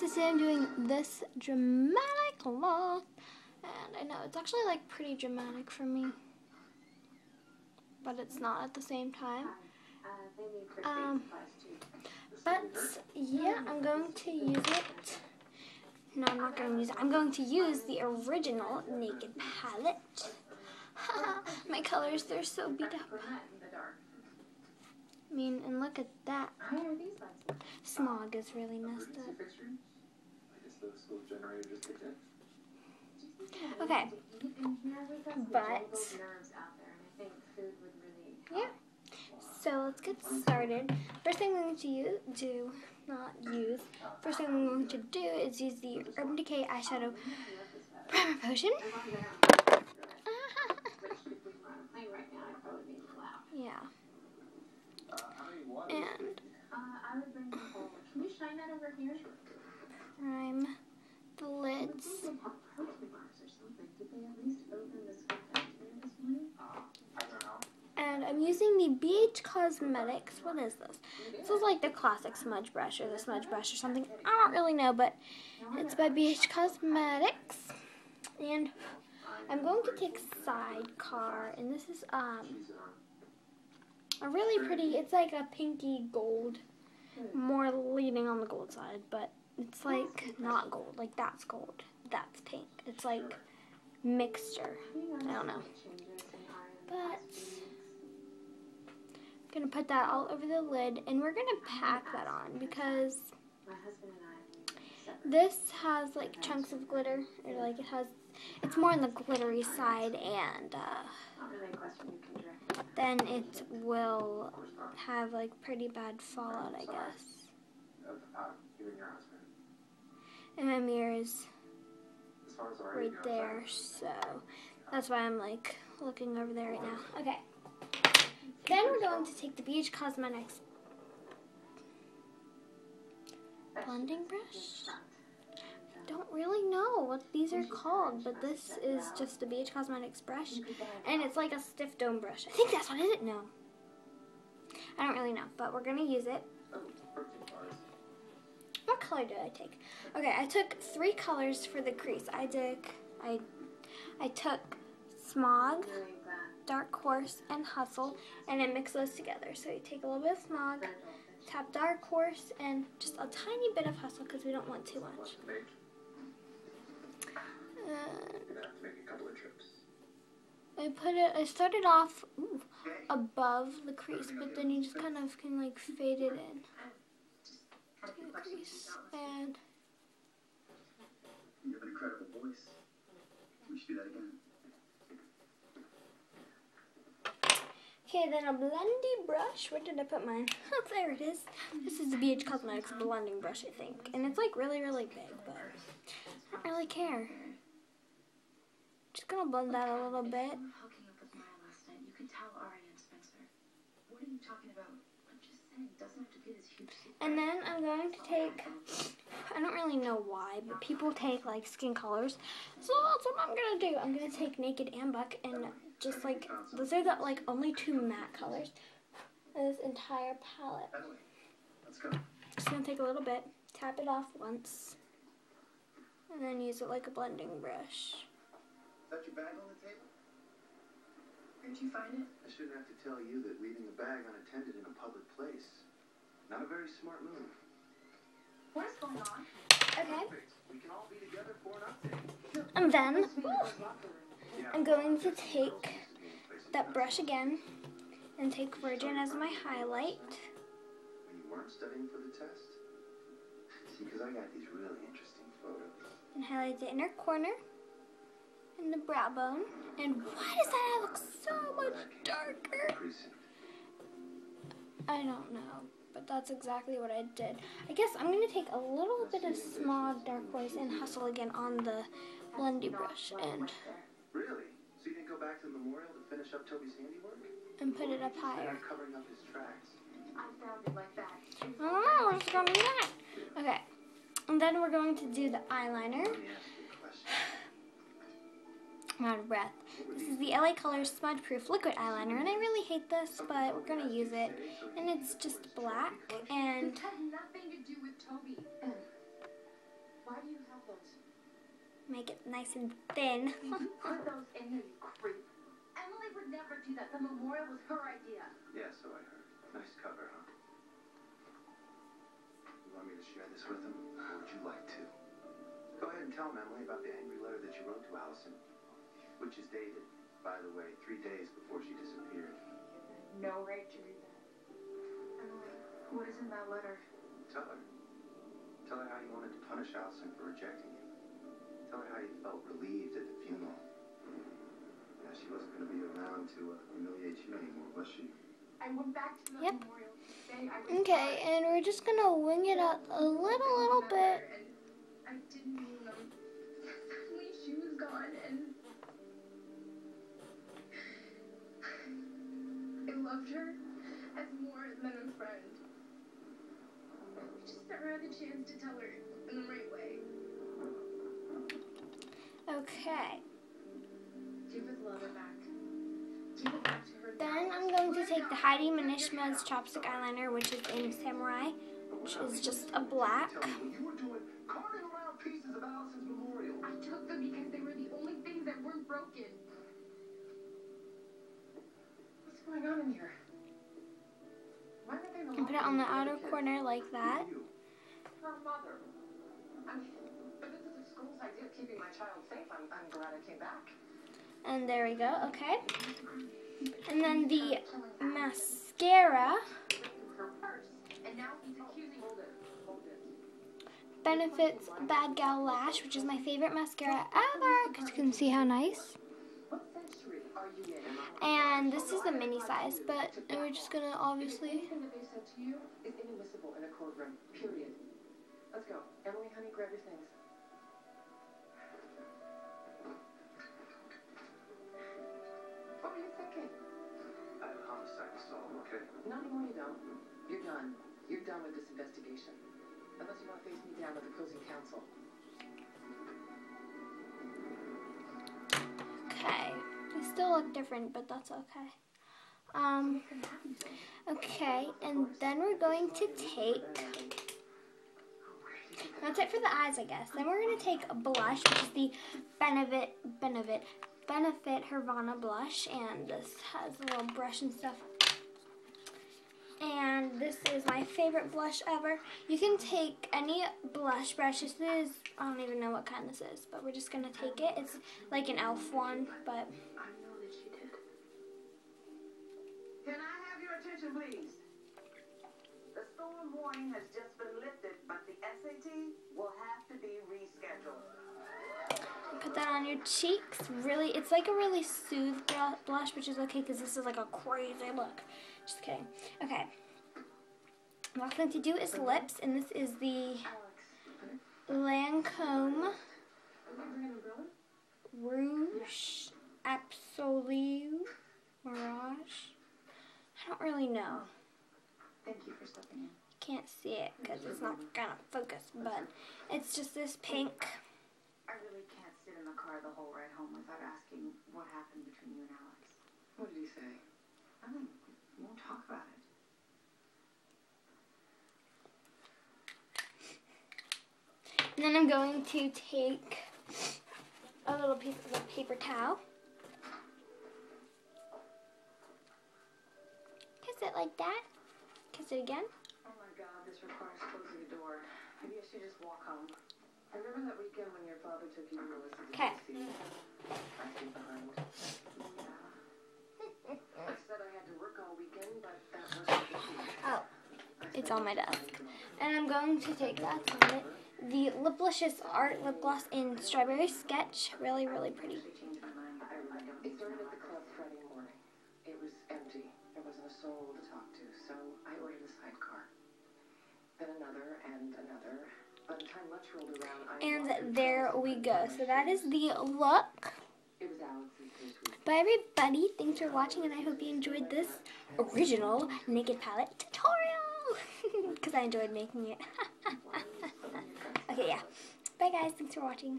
to see I'm doing this dramatic look. And I know it's actually like pretty dramatic for me. But it's not at the same time. Um, but yeah, I'm going to use it. No, I'm not going to use it. I'm going to use the original Naked palette. My colors, they're so beat up. I mean, and look at that. Smog is really messed up. Okay. But, yeah. So let's get started. First thing I'm going to use, do, not use, first thing I'm going to do is use the Urban Decay Eyeshadow Primer Potion. yeah. And prime the lids. And I'm using the BH Cosmetics. What is this? This is like the classic smudge brush or the smudge brush or something. I don't really know, but it's by BH Cosmetics. And I'm going to take Sidecar, and this is um a really pretty. It's like a pinky gold, more leaning on the gold side, but it's like not gold. Like that's gold, that's pink. It's like mixture. I don't know, but. I'm gonna put that all over the lid and we're gonna pack that on because this has like chunks of glitter or like it has it's more on the glittery side and uh, then it will have like pretty bad fallout I guess. And my mirror is right there so that's why I'm like looking over there right now. Okay. Then we're going to take the BH Cosmetics blending brush. I don't really know what these are called, but this is just a BH Cosmetics brush, and it's like a stiff dome brush. I think that's what is it? No. I don't really know, but we're going to use it. What color did I take? Okay, I took three colors for the crease. I took, I, I took Smog, Dark Horse, and Hustle, and then mix those together. So you take a little bit of Smog, tap Dark Horse, and just a tiny bit of Hustle because we don't want too much. I put it, I started off above the crease, but then you just kind of can like fade it in. To the crease, and... You have an incredible voice. We should do that again. Okay, then a blending brush. Where did I put mine? Oh, there it is. This is the BH Cosmetics blending brush, I think. And it's like really, really big, but I don't really care. Just gonna blend that a little bit. hooking up with Maya last night. You can tell Aria and Spencer. What are you talking about? I'm just saying, doesn't have to be this huge. And then I'm going to take, I don't really know why, but people take like skin colors. So that's what I'm gonna do. I'm gonna take Naked and Buck and just like, those are the like only two matte colors in this entire palette. Emily, let's go. Just gonna take a little bit, tap it off once, and then use it like a blending brush. Is that your bag on the table? Where'd you find it? I shouldn't have to tell you that leaving a bag unattended in a public place. Not a very smart move. What is going on? Okay, Perfect. We can all be together for an update. and then Yeah. I'm going to take that brush again and take Virgin as my highlight. When you weren't studying for the test? See, because I got these really interesting photos. and highlight the inner corner and the brow bone. And why does that eye look so much darker? I don't know, but that's exactly what I did. I guess I'm going to take a little bit of Smog Dark Horse and Hustle again on the blendy brush and, Really? So you didn't go back to the memorial to finish up Toby's handiwork? and put it up higher. Covering up his tracks. I found it like that. I don't know, we're just going to do that. Okay, and then we're going to do the eyeliner. I'm out of breath. This is the LA Colors Smudge Proof Liquid Eyeliner, and I really hate this, but we're going to use it. And it's just black, and nothing to do with Toby. make it nice and thin. You put those in there, you creep. Emily would never do that. The memorial was her idea. Yeah, so I heard. Nice cover, huh? You want me to share this with him? Or would you like to? Go ahead and tell him, Emily, about the angry letter that you wrote to Alison, which is dated, by the way, three days before she disappeared. No right to read that. Emily, what is in that letter? Tell her. Tell her how you wanted to punish Alison for rejecting you. Tell her how you felt relieved at the funeral. Yeah, she wasn't going to be around to uh, humiliate you anymore, was she? I went back to the Yep. memorial to I was Okay, and we're just gonna wing it up a little, little bit. I didn't loved her as more than a friend. I just never had the chance to tell her in the right way. Okay, Give his lover back. Give it back to her. then. I'm going to take the not Heidi leaving your Minishma's house. chopstick eyeliner, which is in Samurai, which is just a black. Tell me what you were doing carting around pieces of Alison's memorial. I took them because they were the only things that weren't broken. What's going on in here? Why are they in the And put it on the outer corner like that. Her mother. I mean, if this is the school's idea of keeping my child safe, I'm, I'm glad I came back. And there we go, okay. And then the mascara Her purse. And now he's accusing Hold it. Hold it. Benefits Bad Gal Lash, which is my favorite mascara ever, because you can see how nice. What century are you in? And this is the mini size, but we're just obviously. Said to you is inadmissible in a courtroom. Period. Let's go. Emily, honey, grab your things. What were you thinking? I have a homicide to solve, okay? Not anymore, you don't. You're done. You're done with this investigation. Unless you want to face me down with opposing counsel. Okay. Still look different, but that's okay. Um, okay, and then we're going to take. That's it for the eyes, I guess. Then we're gonna take a blush, which is the Benefit Benefit Benefit Hervana blush, and this has a little brush and stuff. And this is my favorite blush ever. You can take any blush brush. This is I don't even know what kind this is, but we're just gonna take it. It's like an elf one, but please? The storm warning has just been lifted, but the SAT will have to be rescheduled. put that on your cheeks. Really, it's like a really soothe blush, which is okay because this is like a crazy look. Just kidding. Okay. Last thing to do is lips, and this is the Lancome? Rouge Absolute Mirage. I don't really know. Thank you for stepping in. Can't see it because it's not gonna focus, but it's just this pink. I really can't sit in the car the whole ride home without asking what happened between you and Alex. What did he say? I Nothing. We won't talk about it. And then I'm going to take a little piece of the paper towel. Like that. Kiss it again. Oh my god, this requires closing the door. Maybe I should just walk home. I remember that weekend when your father took you and Melissa to Okay. DC. Mm. I stayed behind. I said I had to work all weekend, but that wasn't. Oh, it's on my desk. would come home. And I'm going to take that on it. The Liplicious Art Lip Gloss in Strawberry Sketch. Really, really pretty. Another and another. By the time lunch rolled around, And there we go. So that is the look. It was Alex's bittersweet. Bye everybody. Thanks for watching and I hope you enjoyed this original Naked Palette tutorial. Because I enjoyed making it. okay, yeah. Bye guys. Thanks for watching.